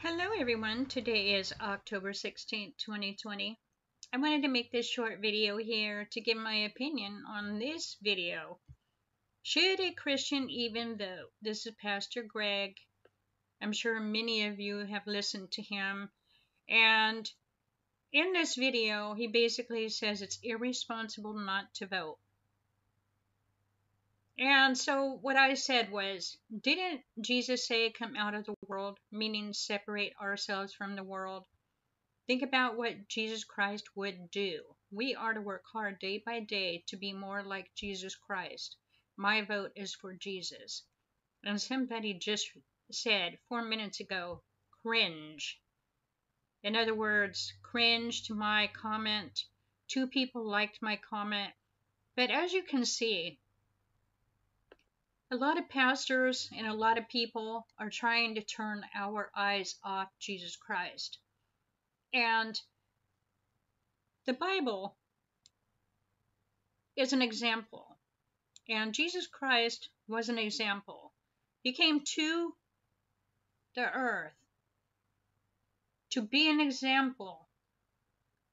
Hello everyone, today is October 16th, 2020. I wanted to make this short video here to give my opinion on this video. Should a Christian even vote? This is Pastor Greg. I'm sure many of you have listened to him. And in this video, he basically says it's irresponsible not to vote. And so what I said was, didn't Jesus say come out of the world, meaning separate ourselves from the world? Think about what Jesus Christ would do. We are to work hard day by day to be more like Jesus Christ. My vote is for Jesus. And somebody just said four minutes ago, cringe. In other words, cringe to my comment. Two people liked my comment. But as you can see, a lot of pastors and a lot of people are trying to turn our eyes off Jesus Christ. And the Bible is an example. And Jesus Christ was an example. He came to the earth to be an example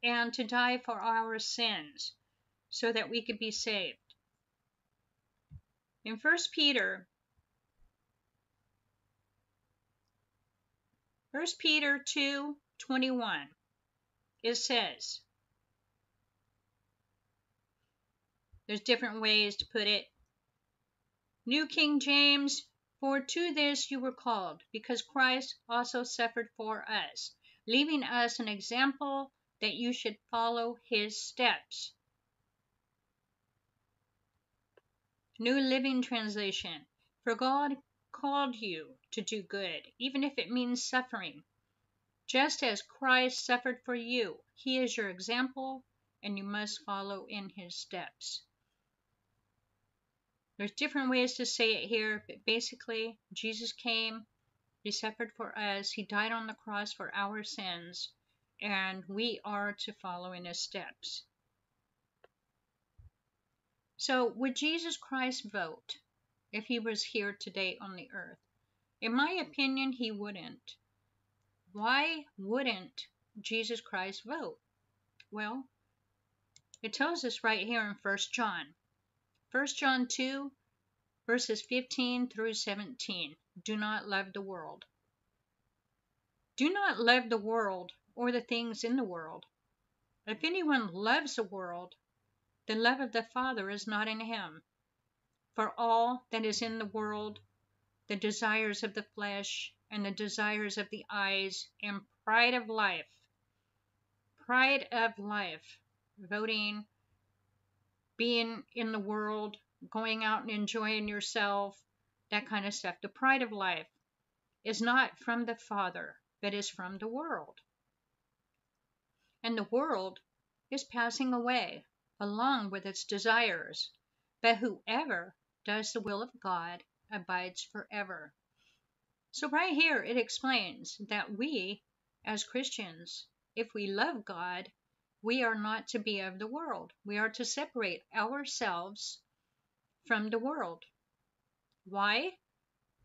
and to die for our sins so that we could be saved. In 1 Peter, 1 Peter 2 21, it says, there's different ways to put it. New King James, for to this you were called, because Christ also suffered for us, leaving us an example that you should follow his steps. New Living Translation. For God called you to do good, even if it means suffering. Just as Christ suffered for you, he is your example, and you must follow in his steps. There's different ways to say it here, but basically, Jesus came, he suffered for us, he died on the cross for our sins, and we are to follow in his steps. So, would Jesus Christ vote if he was here today on the earth? In my opinion, he wouldn't. Why wouldn't Jesus Christ vote? Well, it tells us right here in 1 John. 1 John 2, verses 15 through 17. Do not love the world. Do not love the world or the things in the world. If anyone loves the world, the love of the Father is not in him. For all that is in the world, the desires of the flesh, and the desires of the eyes, and pride of life, pride of life, voting, being in the world, going out and enjoying yourself, that kind of stuff. The pride of life is not from the Father, but is from the world. And the world is passing away along with its desires. But whoever does the will of God abides forever. So, right here, it explains that we, as Christians, if we love God, we are not to be of the world. We are to separate ourselves from the world. Why?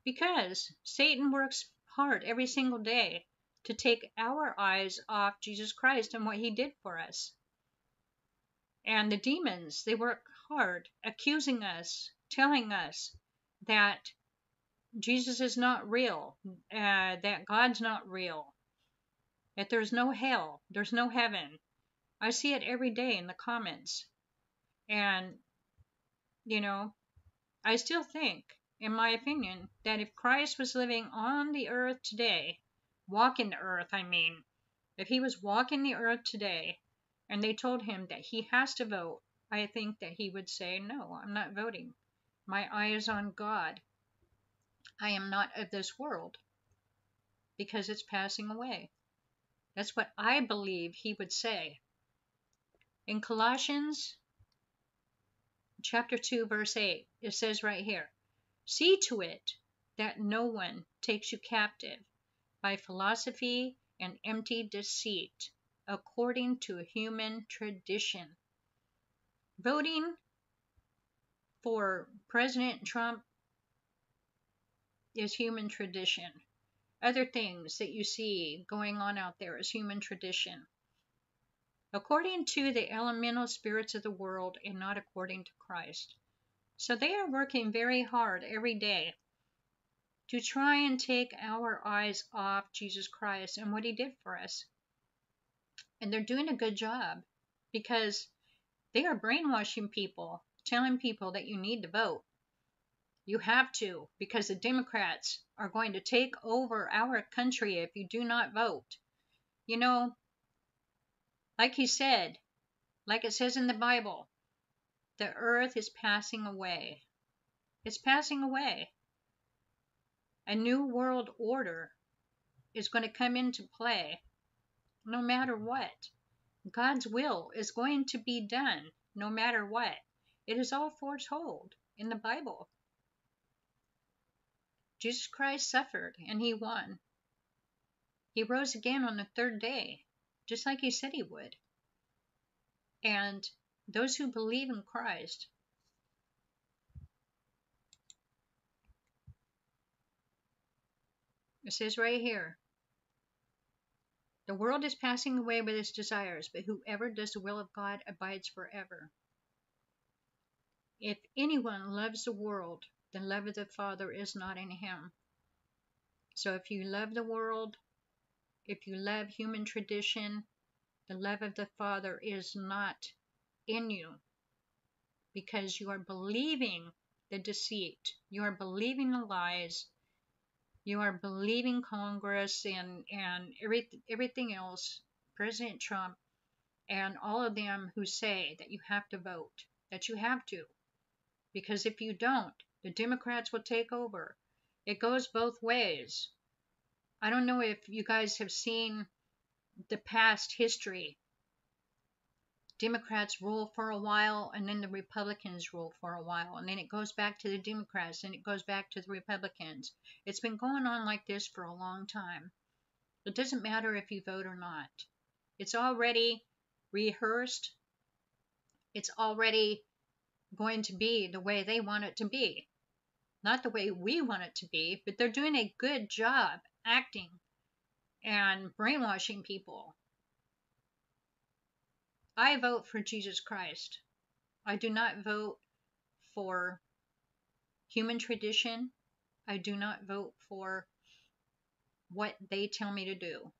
Because Satan works hard every single day to take our eyes off Jesus Christ and what he did for us. And the demons, they work hard accusing us, telling us that Jesus is not real, uh, that God's not real, that there's no hell, there's no heaven. I see it every day in the comments. And, you know, I still think, in my opinion, that if Christ was living on the earth today, walking the earth, I mean, if he was walking the earth today, and they told him that he has to vote, I think that he would say, No, I'm not voting. My eye is on God. I am not of this world because it's passing away. That's what I believe he would say. In Colossians chapter 2 verse 8 it says right here, see to it that no one takes you captive by philosophy and empty deceit according to human tradition. Voting for President Trump is human tradition. other things that you see going on out there is human tradition. According to the elemental spirits of the world and not according to Christ. So they are working very hard every day to try and take our eyes off Jesus Christ and what he did for us. And they're doing a good job because they are brainwashing people, telling people that you need to vote. You have to because the Democrats are going to take over our country if you do not vote. You know, like he said, like it says in the Bible, the earth is passing away. It's passing away. A new world order is going to come into play no matter what. God's will is going to be done no matter what. It is all foretold in the Bible. Jesus Christ suffered and he won. He rose again on the third day, just like he said he would. And those who believe in Christ It says right here The world is passing away with its desires, but whoever does the will of God abides forever. If anyone loves the world, the love of the Father is not in him. So if you love the world, if you love human tradition, the love of the Father is not in you because you are believing the deceit, you are believing the lies, you are believing Congress and and every, everything else, President Trump, and all of them who say that you have to vote, that you have to, because if you don't, the Democrats will take over. It goes both ways. I don't know if you guys have seen the past history Democrats rule for a while and then the Republicans rule for a while and then it goes back to the Democrats and it goes back to the Republicans. It's been going on like this for a long time. It doesn't matter if you vote or not. It's already rehearsed. It's already going to be the way they want it to be. Not the way we want it to be, but they're doing a good job acting and brainwashing people I vote for Jesus Christ. I do not vote for human tradition. I do not vote for what they tell me to do.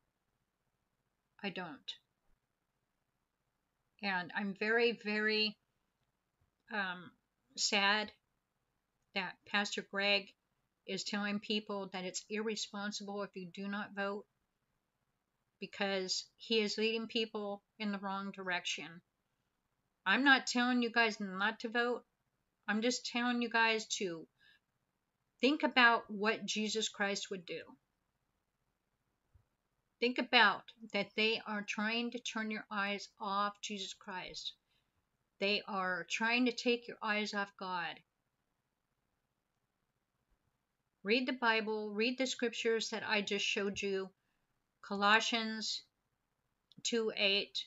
I don't. And I'm very, very um, sad that Pastor Greg is telling people that it's irresponsible if you do not vote because he is leading people in the wrong direction. I'm not telling you guys not to vote. I'm just telling you guys to think about what Jesus Christ would do. Think about that they are trying to turn your eyes off Jesus Christ. They are trying to take your eyes off God. Read the Bible, read the scriptures that I just showed you, Colossians 2 8,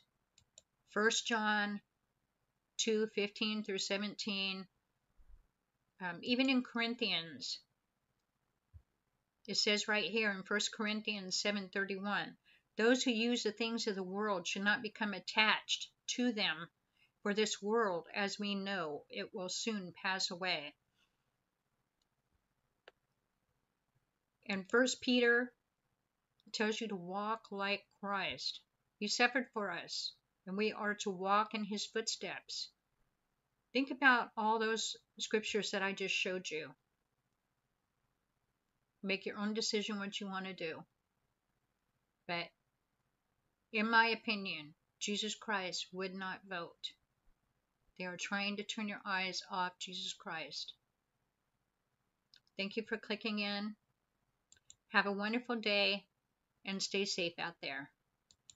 1 John 2 15 through 17, um, even in Corinthians. It says right here in 1 Corinthians 7:31, those who use the things of the world should not become attached to them, for this world, as we know, it will soon pass away. And 1 Peter tells you to walk like Christ. He suffered for us, and we are to walk in his footsteps. Think about all those scriptures that I just showed you. Make your own decision what you want to do. But in my opinion, Jesus Christ would not vote. They are trying to turn your eyes off Jesus Christ. Thank you for clicking in. Have a wonderful day and stay safe out there.